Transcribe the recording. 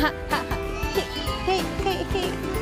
哈哈哈嘿嘿嘿嘿。